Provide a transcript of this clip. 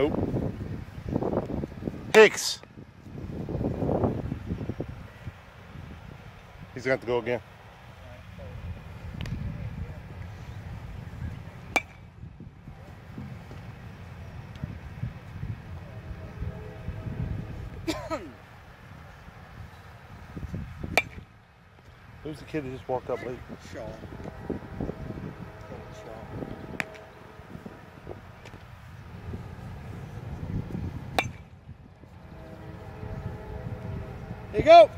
Nope. Hicks. He's got to go again. Who's the kid that just walked up late? Shaw. Here you go.